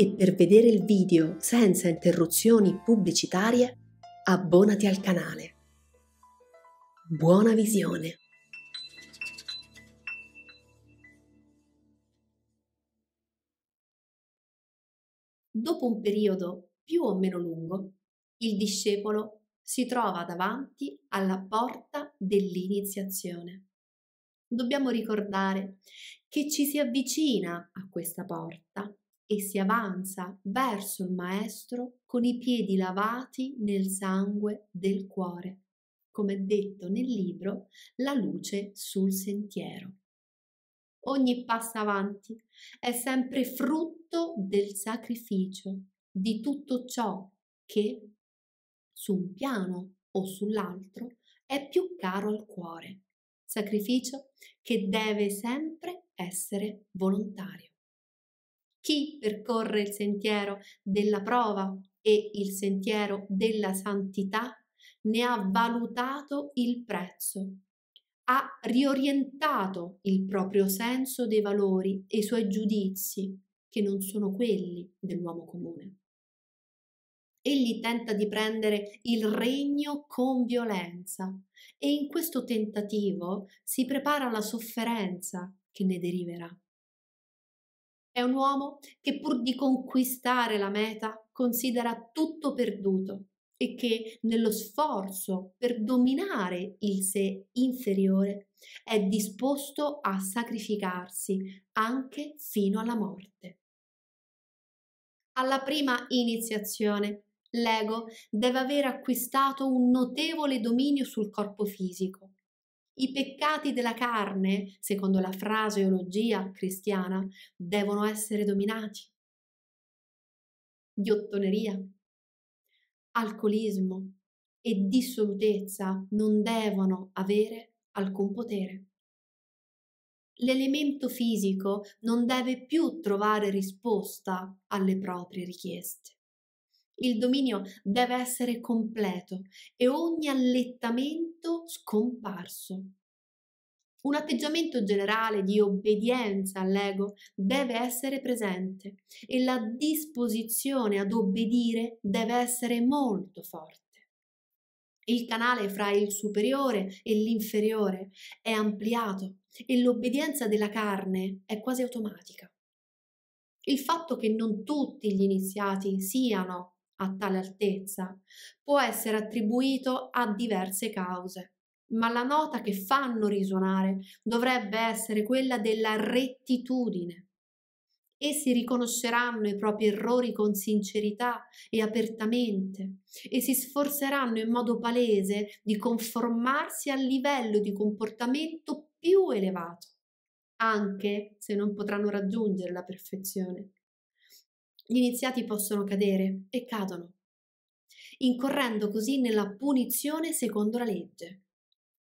e per vedere il video senza interruzioni pubblicitarie, abbonati al canale. Buona visione! Dopo un periodo più o meno lungo, il discepolo si trova davanti alla porta dell'iniziazione. Dobbiamo ricordare che ci si avvicina a questa porta e si avanza verso il Maestro con i piedi lavati nel sangue del cuore, come detto nel libro La luce sul sentiero. Ogni passo avanti è sempre frutto del sacrificio di tutto ciò che su un piano o sull'altro è più caro al cuore. Sacrificio che deve sempre essere volontario. Chi percorre il sentiero della prova e il sentiero della santità ne ha valutato il prezzo, ha riorientato il proprio senso dei valori e i suoi giudizi, che non sono quelli dell'uomo comune. Egli tenta di prendere il regno con violenza e in questo tentativo si prepara la sofferenza che ne deriverà. È un uomo che pur di conquistare la meta considera tutto perduto e che nello sforzo per dominare il sé inferiore è disposto a sacrificarsi anche fino alla morte. Alla prima iniziazione l'ego deve aver acquistato un notevole dominio sul corpo fisico i peccati della carne, secondo la fraseologia cristiana, devono essere dominati. Ghiottoneria, alcolismo e dissolutezza non devono avere alcun potere. L'elemento fisico non deve più trovare risposta alle proprie richieste. Il dominio deve essere completo e ogni allettamento scomparso. Un atteggiamento generale di obbedienza all'ego deve essere presente e la disposizione ad obbedire deve essere molto forte. Il canale fra il superiore e l'inferiore è ampliato e l'obbedienza della carne è quasi automatica. Il fatto che non tutti gli iniziati siano a tale altezza può essere attribuito a diverse cause, ma la nota che fanno risuonare dovrebbe essere quella della rettitudine. Essi riconosceranno i propri errori con sincerità e apertamente e si sforzeranno in modo palese di conformarsi al livello di comportamento più elevato, anche se non potranno raggiungere la perfezione gli iniziati possono cadere e cadono, incorrendo così nella punizione secondo la legge.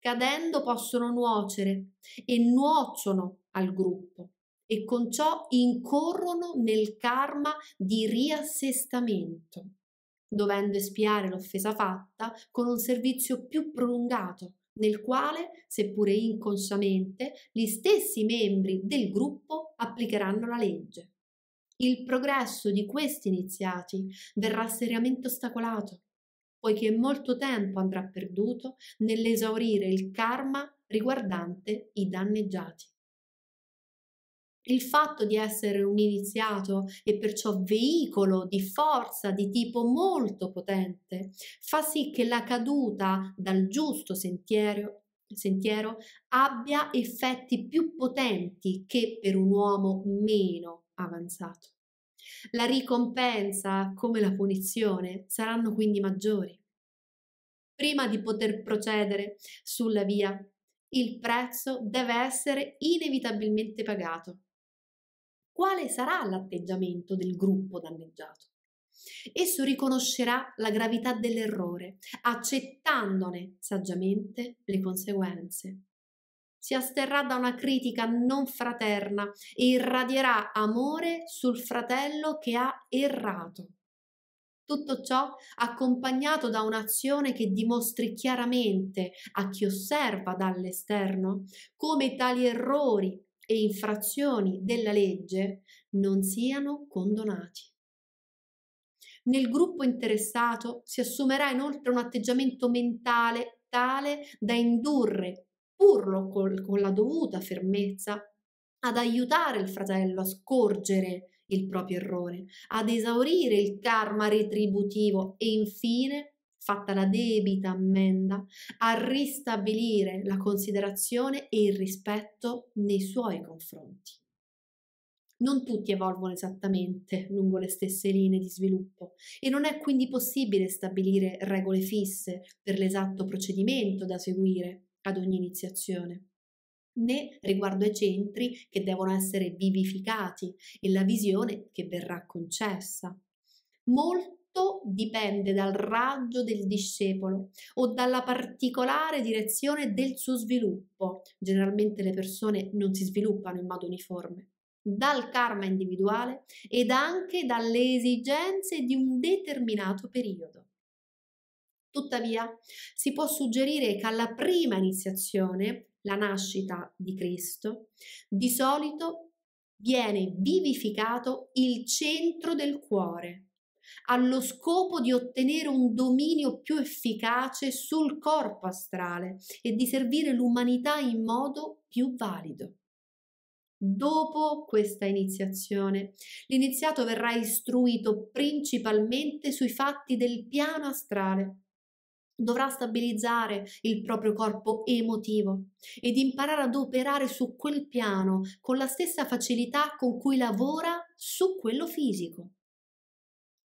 Cadendo possono nuocere e nuociono al gruppo e con ciò incorrono nel karma di riassestamento, dovendo espiare l'offesa fatta con un servizio più prolungato, nel quale, seppure inconsciamente, gli stessi membri del gruppo applicheranno la legge. Il progresso di questi iniziati verrà seriamente ostacolato, poiché molto tempo andrà perduto nell'esaurire il karma riguardante i danneggiati. Il fatto di essere un iniziato e perciò veicolo di forza di tipo molto potente fa sì che la caduta dal giusto sentiero, sentiero abbia effetti più potenti che per un uomo meno avanzato. La ricompensa come la punizione saranno quindi maggiori. Prima di poter procedere sulla via, il prezzo deve essere inevitabilmente pagato. Quale sarà l'atteggiamento del gruppo danneggiato? Esso riconoscerà la gravità dell'errore, accettandone saggiamente le conseguenze si asterrà da una critica non fraterna e irradierà amore sul fratello che ha errato. Tutto ciò accompagnato da un'azione che dimostri chiaramente a chi osserva dall'esterno come tali errori e infrazioni della legge non siano condonati. Nel gruppo interessato si assumerà inoltre un atteggiamento mentale tale da indurre, pur con la dovuta fermezza, ad aiutare il fratello a scorgere il proprio errore, ad esaurire il karma retributivo e infine, fatta la debita ammenda, a ristabilire la considerazione e il rispetto nei suoi confronti. Non tutti evolvono esattamente lungo le stesse linee di sviluppo e non è quindi possibile stabilire regole fisse per l'esatto procedimento da seguire ad ogni iniziazione né riguardo ai centri che devono essere vivificati e la visione che verrà concessa. Molto dipende dal raggio del discepolo o dalla particolare direzione del suo sviluppo. Generalmente le persone non si sviluppano in modo uniforme dal karma individuale ed anche dalle esigenze di un determinato periodo. Tuttavia, si può suggerire che alla prima iniziazione la nascita di Cristo, di solito viene vivificato il centro del cuore, allo scopo di ottenere un dominio più efficace sul corpo astrale e di servire l'umanità in modo più valido. Dopo questa iniziazione, l'iniziato verrà istruito principalmente sui fatti del piano astrale, dovrà stabilizzare il proprio corpo emotivo ed imparare ad operare su quel piano con la stessa facilità con cui lavora su quello fisico.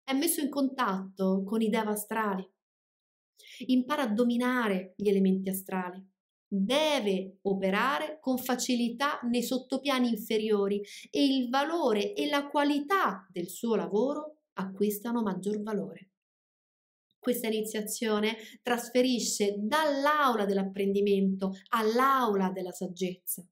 È messo in contatto con i deva astrali. Impara a dominare gli elementi astrali. Deve operare con facilità nei sottopiani inferiori e il valore e la qualità del suo lavoro acquistano maggior valore. Questa iniziazione trasferisce dall'aula dell'apprendimento all'aula della saggezza.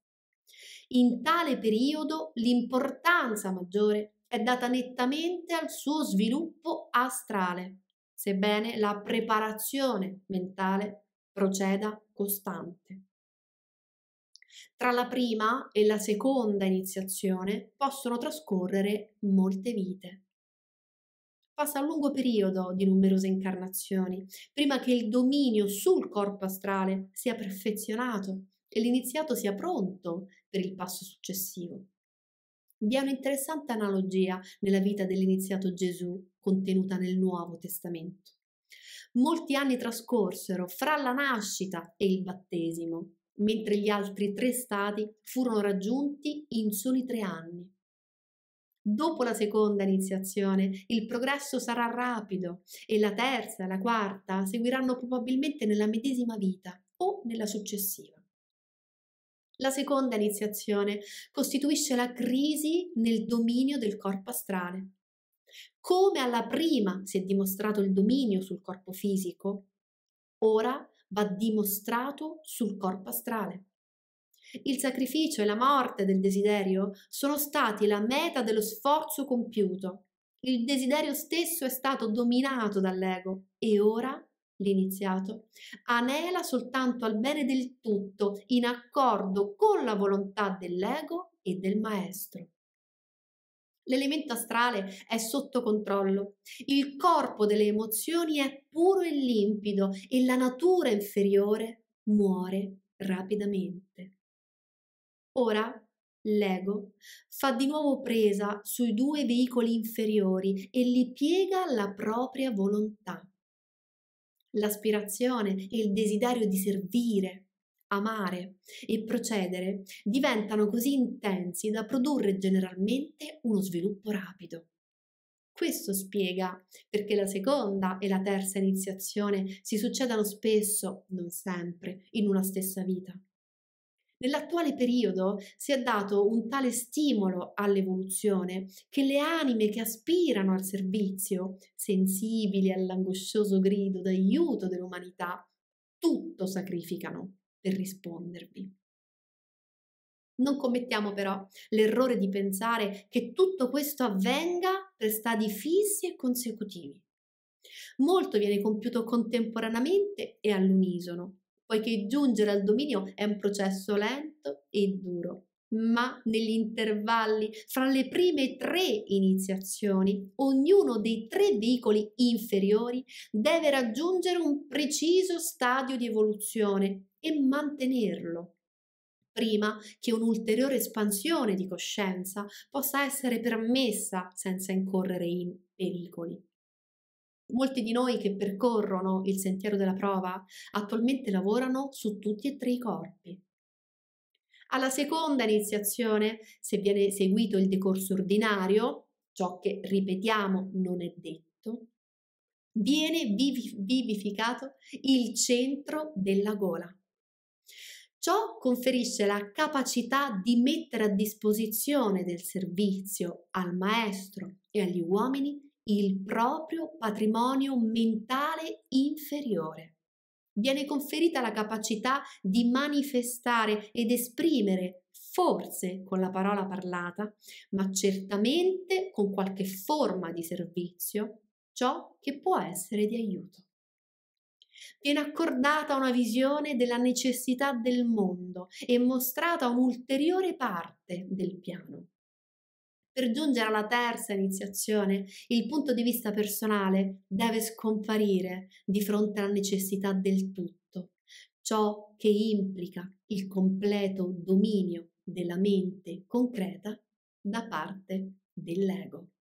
In tale periodo l'importanza maggiore è data nettamente al suo sviluppo astrale, sebbene la preparazione mentale proceda costante. Tra la prima e la seconda iniziazione possono trascorrere molte vite passa un lungo periodo di numerose incarnazioni, prima che il dominio sul corpo astrale sia perfezionato e l'iniziato sia pronto per il passo successivo. Vi è un'interessante analogia nella vita dell'iniziato Gesù contenuta nel Nuovo Testamento. Molti anni trascorsero fra la nascita e il battesimo, mentre gli altri tre stadi furono raggiunti in soli tre anni. Dopo la seconda iniziazione il progresso sarà rapido e la terza e la quarta seguiranno probabilmente nella medesima vita o nella successiva. La seconda iniziazione costituisce la crisi nel dominio del corpo astrale. Come alla prima si è dimostrato il dominio sul corpo fisico, ora va dimostrato sul corpo astrale. Il sacrificio e la morte del desiderio sono stati la meta dello sforzo compiuto. Il desiderio stesso è stato dominato dall'ego e ora l'iniziato anela soltanto al bene del tutto in accordo con la volontà dell'ego e del maestro. L'elemento astrale è sotto controllo, il corpo delle emozioni è puro e limpido e la natura inferiore muore rapidamente. Ora l'ego fa di nuovo presa sui due veicoli inferiori e li piega alla propria volontà. L'aspirazione e il desiderio di servire, amare e procedere diventano così intensi da produrre generalmente uno sviluppo rapido. Questo spiega perché la seconda e la terza iniziazione si succedano spesso, non sempre, in una stessa vita. Nell'attuale periodo si è dato un tale stimolo all'evoluzione che le anime che aspirano al servizio, sensibili all'angoscioso grido d'aiuto dell'umanità, tutto sacrificano per rispondervi. Non commettiamo però l'errore di pensare che tutto questo avvenga per stadi fissi e consecutivi. Molto viene compiuto contemporaneamente e all'unisono, poiché giungere al dominio è un processo lento e duro. ma negli intervalli fra le prime tre iniziazioni, ognuno dei tre veicoli inferiori deve raggiungere un preciso stadio di evoluzione e mantenerlo prima che un'ulteriore espansione di coscienza possa essere permessa senza incorrere in pericoli. Molti di noi che percorrono il sentiero della prova attualmente lavorano su tutti e tre i corpi. Alla seconda iniziazione, se viene seguito il decorso ordinario, ciò che ripetiamo non è detto, viene vivificato il centro della gola. Ciò conferisce la capacità di mettere a disposizione del servizio al maestro e agli uomini il proprio patrimonio mentale inferiore. Viene conferita la capacità di manifestare ed esprimere, forse con la parola parlata, ma certamente con qualche forma di servizio, ciò che può essere di aiuto viene accordata una visione della necessità del mondo e mostrata un'ulteriore parte del piano. Per giungere alla terza iniziazione, il punto di vista personale deve scomparire di fronte alla necessità del tutto, ciò che implica il completo dominio della mente concreta da parte dell'ego.